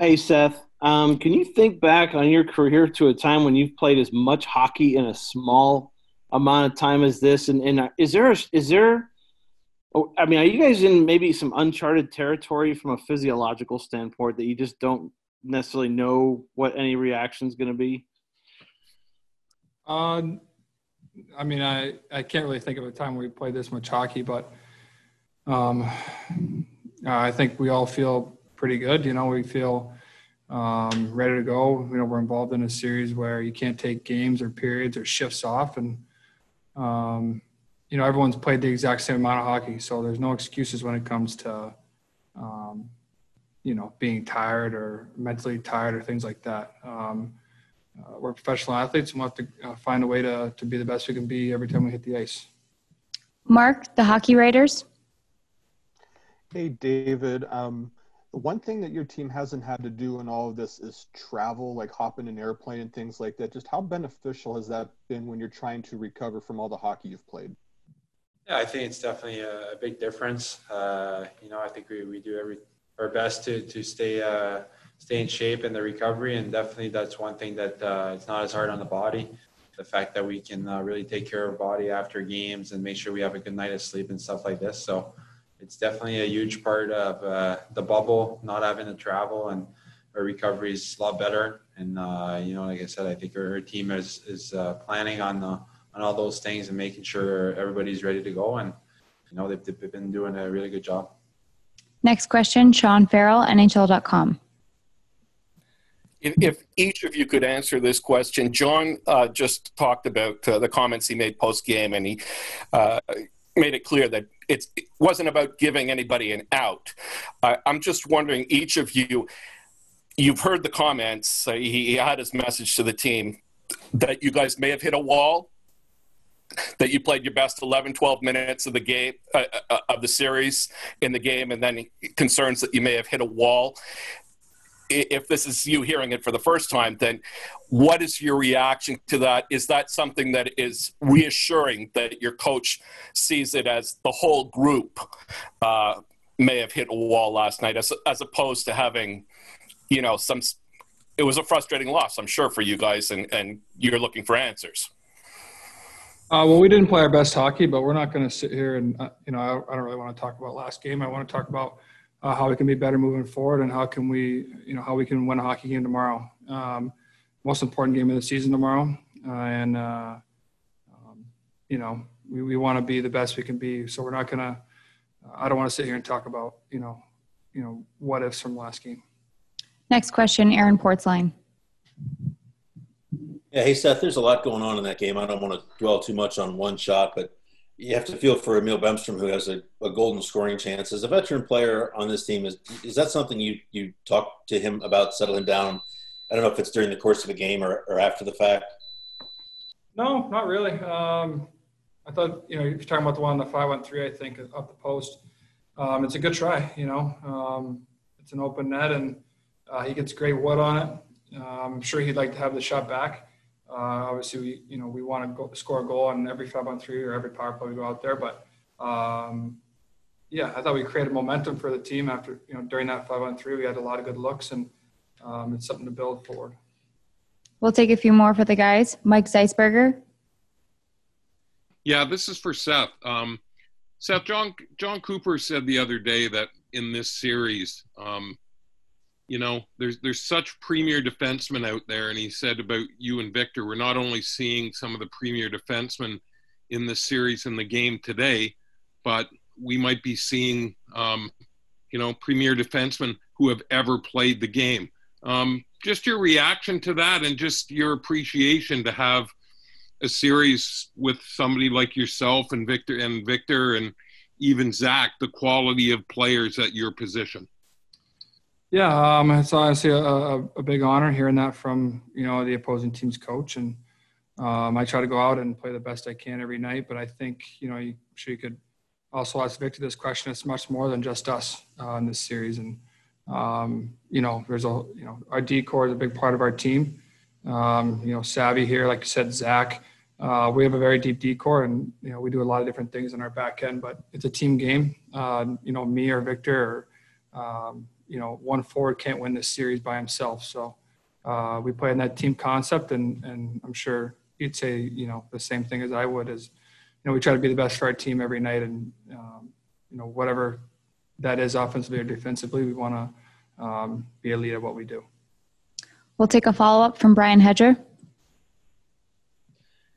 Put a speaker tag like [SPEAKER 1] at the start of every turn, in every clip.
[SPEAKER 1] Hey, Seth. Um, can you think back on your career to a time when you've played as much hockey in a small amount of time as this? And, and uh, is there a, is there? Oh, I mean, are you guys in maybe some uncharted territory from a physiological standpoint that you just don't necessarily know what any reaction is going to be?
[SPEAKER 2] Um, I mean, I, I can't really think of a time we played this much hockey, but um, I think we all feel pretty good. You know, we feel um, ready to go. You know, we're involved in a series where you can't take games or periods or shifts off, and um, you know everyone's played the exact same amount of hockey, so there's no excuses when it comes to um, you know being tired or mentally tired or things like that. Um, uh, we're professional athletes, and we'll have to uh, find a way to to be the best we can be every time we hit the ice.
[SPEAKER 3] Mark, the hockey writers.
[SPEAKER 4] Hey, David. Um, the one thing that your team hasn't had to do in all of this is travel, like hop in an airplane and things like that. Just how beneficial has that been when you're trying to recover from all the hockey you've played?
[SPEAKER 5] Yeah, I think it's definitely a, big difference. Uh, you know, I think we, we do every our best to to stay uh, stay in shape in the recovery, and definitely that's one thing that uh, it's not as hard on the body. The fact that we can uh, really take care of our body after games and make sure we have a good night of sleep and stuff like this. So it's definitely a huge part of uh, the bubble, not having to travel, and our recovery is a lot better. And uh, you know, like I said, I think our, our team is is uh, planning on the on all those things and making sure everybody's ready to go. And you know, they've, they've been doing a really good job.
[SPEAKER 3] Next question, Sean Farrell, NHL.com.
[SPEAKER 6] If, if, each of you could answer this question, John uh, just talked about uh, the comments he made post game, and he uh, made it clear that it wasn't about giving anybody an out. Uh, I'm just wondering, each of you, you've heard the comments. Uh, he, he, had his message to the team that you guys may have hit a wall, that you played your best 11, 12 minutes of the game uh, uh of the series in the game, and then concerns that you may have hit a wall if this is you hearing it for the first time, then what is your reaction to that? Is that something that is reassuring that your coach sees it as the whole group uh, may have hit a wall last night, as as opposed to having, you know, some. It was a frustrating loss, I'm sure, for you guys, and and you're looking for answers.
[SPEAKER 2] Uh, well, we didn't play our best hockey, but we're not going to sit here and uh, you know I, I don't really want to talk about last game. I want to talk about uh, how we can be better moving forward, and how can we, you know, how we can win a hockey game tomorrow. Um, most important game of the season tomorrow, uh, and uh, um, you know, we, we want to be the best we can be. So we're not gonna. I don't want to sit here and talk about, you know, you know, what ifs from last game.
[SPEAKER 3] Next question, Aaron Portzline.
[SPEAKER 7] Yeah, hey Seth, there's a lot going on in that game. I don't want to dwell too much on one shot, but you have to feel for Emil Bemstrom, who has a, a, golden scoring chance. As a veteran player on this team, is is that something you you talk to him about settling down? I don't know if it's during the course of a game or, or after the fact.
[SPEAKER 2] No, not really. Um, I thought you know you're talking about the one on the five one three. I think up the post. Um, it's a good try. You know, um, it's an open net and uh, he gets great wood on it. Uh, I'm sure he'd like to have the shot back. Uh, obviously, we you know we want to go, score a goal on every five on three or every power play we go out there. But um, yeah, I thought we created momentum for the team after you know during that five on three we had a lot of good looks and um, it's something to build forward.
[SPEAKER 3] We'll take a few more for the guys. Mike Zeisberger.
[SPEAKER 8] Yeah, this is for Seth. Um, Seth, John Jon Cooper said the other day that in this series, um, you know, there's there's such premier defensemen out there, and he said about you and Victor, we're not only seeing some of the premier defensemen in the series in the game today, but we might be seeing, um, you know, premier defensemen who have ever played the game. Um, just your reaction to that, and just your appreciation to have a series with somebody like yourself and Victor and Victor and even Zach, the quality of players at your position.
[SPEAKER 2] Yeah, um, it's honestly a, a, a, big honor hearing that from you know the opposing team's coach, and um, I try to go out and play the best I can every night. But I think you know, you, sure you could also ask Victor this question. It's much more than just us uh, in this series, and um, you know, there's a you know our D is a big part of our team. Um, you know, Savvy here, like you said, Zach. Uh, we have a very deep D corps, and you know we do a lot of different things in our back end. But it's a team game. Uh, you know, me or Victor or um, you know, one forward can't win this series by himself. So uh, we play in that team concept, and and I'm sure you'd say, you know, the same thing as I would. Is you know, we try to be the best for our team every night, and um, you know, whatever that is, offensively or defensively, we want to um, be a lead at what we do.
[SPEAKER 3] We'll take a follow up from Brian Hedger.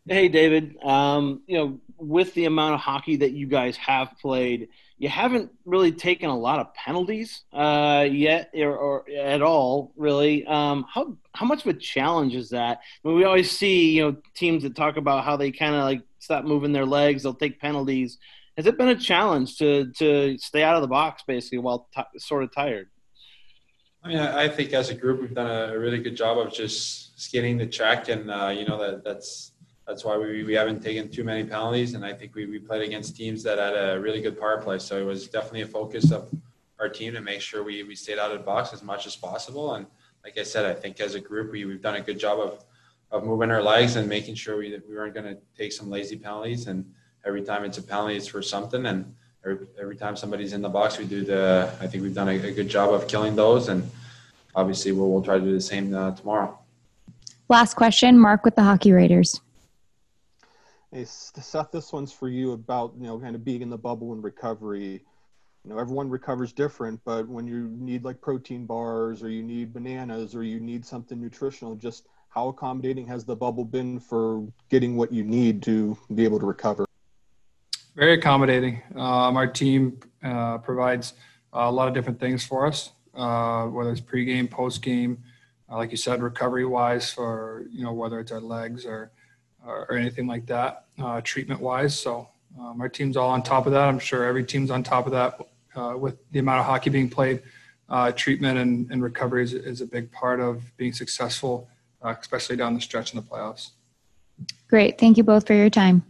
[SPEAKER 1] Hey, David. Um, you know, with the amount of hockey that you guys have played, you haven't really taken a lot of penalties uh, yet, or, or, at all, really. Um, how how much of a challenge is that? I mean, we always see you know teams that talk about how they kind of like stop moving their legs, they'll take penalties. Has it been a challenge to to stay out of the box basically while t- sort of tired?
[SPEAKER 5] I mean, I think as a group we've done a really good job of just skating the check, and uh, you know that that's that's why we, we haven't taken too many penalties. And I think we, we played against teams that had a really good power play. So it was definitely a focus of our team to make sure we, we stayed out of the box as much as possible. And like I said, I think as a group, we, we've done a good job of, of moving our legs and making sure we, we weren't going to take some lazy penalties. And every time it's a penalty, it's for something. And every, every time somebody's in the box, we do the, I think we've done a, a good job of killing those. And obviously we'll, we'll try to do the same uh, tomorrow.
[SPEAKER 3] Last question, Mark with the Hockey Writers.
[SPEAKER 4] Hey, Seth, this one's for you about, you know, kind of being in the bubble and recovery. You know, everyone recovers different, but when you need like protein bars or you need bananas or you need something nutritional, just how accommodating has the bubble been for getting what you need to be able to recover?
[SPEAKER 2] Very accommodating. Um, our team uh, provides a lot of different things for us, uh, whether it's pregame, postgame, uh, like you said, recovery wise for, you know, whether it's our legs or, or, anything like that, uh, treatment wise. So um, our team's all on top of that. I'm sure every team's on top of that uh, with the amount of hockey being played. Uh, treatment and, and recovery is, is, a big part of being successful, uh, especially down the stretch in the playoffs.
[SPEAKER 3] Great. Thank you both for your time.